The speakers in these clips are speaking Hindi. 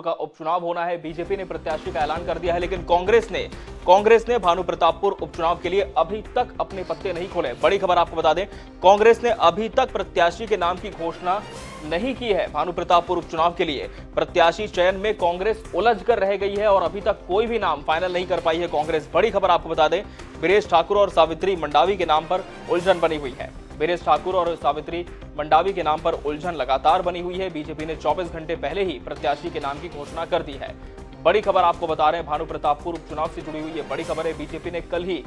का उपचुनाव होना है। बीजेपी ने प्रत्याशी का ऐलान कर दिया है, लेकिन कांग्रेस ने कांग्रेस ने भानु प्रतापपुर उपचुनाव के लिए अभी तक अपने पत्ते नहीं खोले। बड़ी खबर आपको बता दें, कांग्रेस ने अभी तक प्रत्याशी के नाम की घोषणा नहीं की है भानु प्रतापपुर उपचुनाव के लिए। प्रत्याशी चयन में कांग्रेस उलझ कर रह गई है और अभी तक कोई भी नाम फाइनल नहीं कर पाई है कांग्रेस। बड़ी खबर आपको बता दें बीरेश ठाकुर और सावित्री मंडावी के नाम पर उलझन बनी हुई है। बीरेश ठाकुर और सावित्री मंडावी के नाम पर उलझन लगातार बनी हुई है। बीजेपी ने 24 घंटे पहले ही प्रत्याशी के नाम की घोषणा कर दी है। बड़ी खबर आपको बता रहे हैं, भानु प्रतापपुर उपचुनाव से जुड़ी हुई है बड़ी खबर है। बीजेपी ने कल ही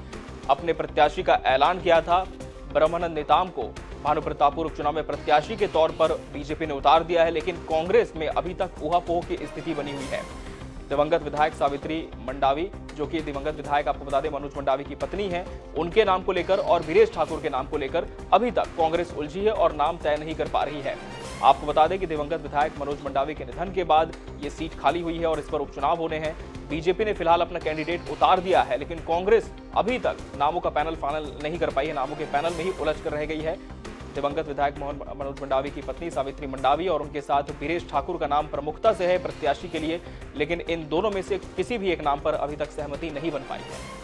अपने प्रत्याशी का ऐलान किया था। ब्रह्मानंद नेताम को भानु प्रतापपुर उपचुनाव में प्रत्याशी के तौर पर बीजेपी ने उतार दिया है, लेकिन कांग्रेस में अभी तक ऊहापोह की स्थिति बनी हुई है। दिवंगत विधायक सावित्री मंडावी, जो कि दिवंगत विधायक आपको बता दें, मनोज मंडावी की पत्नी है। उनके नाम को लेकर और वीरेश ठाकुर के नाम को लेकर अभी तक कांग्रेस उलझी है और नाम तय नहीं कर पा रही है। आपको बता दें कि दिवंगत विधायक मनोज मंडावी के निधन के बाद ये सीट खाली हुई है और इस पर उपचुनाव होने हैं। बीजेपी ने फ़िलहाल अपना कैंडिडेट उतार दिया है, लेकिन कांग्रेस अभी तक नामों का पैनल फाइनल नहीं कर पाई है। नामों के पैनल में ही उलझ कर रह गई है। दिवंगत विधायक मोहन मनोज मंडावी की पत्नी सावित्री मंडावी और उनके साथ वीरेश ठाकुर का नाम प्रमुखता से है प्रत्याशी के लिए, लेकिन इन दोनों में से किसी भी एक नाम पर अभी तक सहमति नहीं बन पाई है।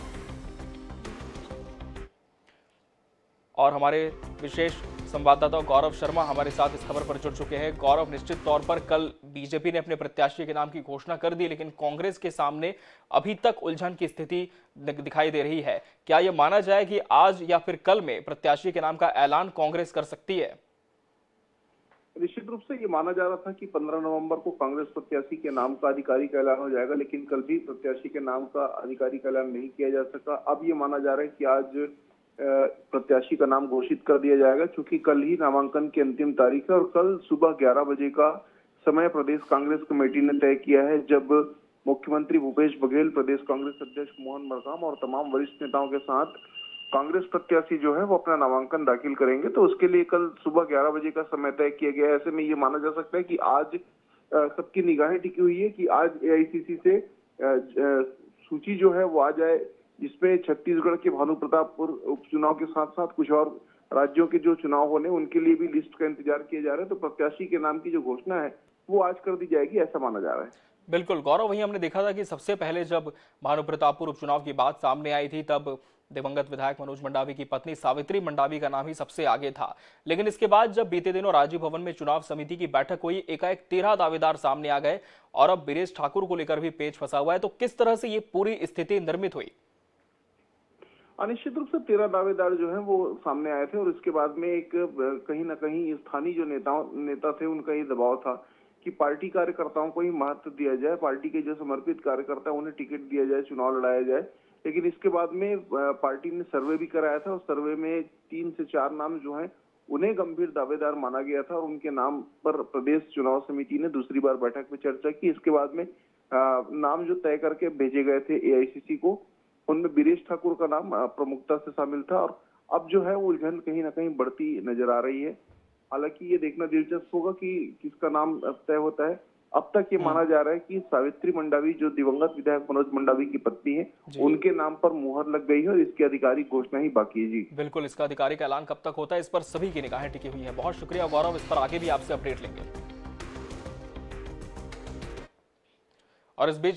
और हमारे विशेष संवाददाता गौरव शर्मा हमारे साथ इस खबर पर जुड़ चुके हैं। गौरव, निश्चित तौर पर कल बीजेपी ने अपने प्रत्याशी के नाम की घोषणा कर दी, लेकिन कांग्रेस के सामने अभी तक उलझन की स्थिति दिखाई दे रही है। क्या यह माना जाए कि आज या फिर कल में प्रत्याशी के नाम का ऐलान कांग्रेस कर सकती है? निश्चित रूप से ये माना जा रहा था कि 15 नवंबर को कांग्रेस प्रत्याशी के नाम का आधिकारिक ऐलान हो जाएगा, लेकिन कल भी प्रत्याशी के नाम का आधिकारिक ऐलान नहीं किया जा सका। अब ये माना जा रहा है कि आज प्रत्याशी का नाम घोषित कर दिया जाएगा, क्योंकि कल ही नामांकन की अंतिम तारीख है और कल सुबह 11 बजे का समय प्रदेश कांग्रेस कमेटी ने तय किया है, जब मुख्यमंत्री भूपेश बघेल, प्रदेश कांग्रेस अध्यक्ष मोहन मरकाम और तमाम वरिष्ठ नेताओं के साथ कांग्रेस प्रत्याशी जो है वो अपना नामांकन दाखिल करेंगे। तो उसके लिए कल सुबह ग्यारह बजे का समय तय किया गया ऐसे में ये माना जा सकता है कि आज सबकी निगाहें टिकी हुई है कि आज एआईसीसी से सूची जो है वो आ जाए जिसमें छत्तीसगढ़ के भानु प्रतापपुर उपचुनाव के साथ साथ कुछ और राज्यों के जो चुनाव होने उनके लिए भी लिस्ट का इंतज़ार किया जा रहा है। तो प्रत्याशी के नाम की जो घोषणा है, वो आज कर दी जाएगी, ऐसा माना जा रहा है। बिल्कुल। गौरव, वही हमने देखा था कि सबसे पहले जब भानु प्रतापपुर उपचुनाव की बात सामने आई थी, तब दिवंगत विधायक मनोज मंडावी की पत्नी सावित्री मंडावी का नाम ही सबसे आगे था। लेकिन इसके बाद जब बीते दिनों राजीव भवन में चुनाव समिति की बैठक हुई, एकाएक तेरह दावेदार सामने आ गए और अब बीरेश ठाकुर को लेकर भी पेच फंसा हुआ है। तो किस तरह से ये पूरी स्थिति निर्मित हुई? अनिश्चित रूप से तेरह दावेदार जो हैं वो सामने आए थे और इसके बाद में एक कहीं ना कहीं स्थानीय जो नेताओं, नेता थे, उनका ये दबाव था कि पार्टी कार्यकर्ताओं को ही महत्व दिया जाए, पार्टी के जो समर्पित कार्यकर्ता उन्हें टिकट दिया जाए, चुनाव लड़ाया जाए। लेकिन इसके बाद में पार्टी ने सर्वे भी कराया था उस सर्वे में तीन से चार नाम जो है, उन्हें गंभीर दावेदार माना गया था और उनके नाम पर प्रदेश चुनाव समिति ने दूसरी बार बैठक में चर्चा की। इसके बाद में नाम जो तय करके भेजे गए थे एआईसीसी को उनमें बीरेश ठाकुर का नाम प्रमुखता से शामिल था और अब जो है वो उलझन कहीं ना कहीं बढ़ती नज़र आ रही है। हालाँकि ये देखना दिलचस्प होगा कि किसका नाम तय होता है। अब तक ये हम्म। माना जा रहा है कि सावित्री मंडावी जो दिवंगत विधायक मनोज मंडावी की पत्नी है उनके नाम पर मुहर लग गई है और इसकी आधिकारिक घोषणा ही बाकी है जी। बिल्कुल इसका आधिकारिक ऐलान कब तक होता है इस पर सभी की निगाहें टिकी हुई है। बहुत शुक्रिया गौरव इस पर आगे भी आपसे अपडेट लेंगे। और इस बीच